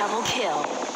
double kill.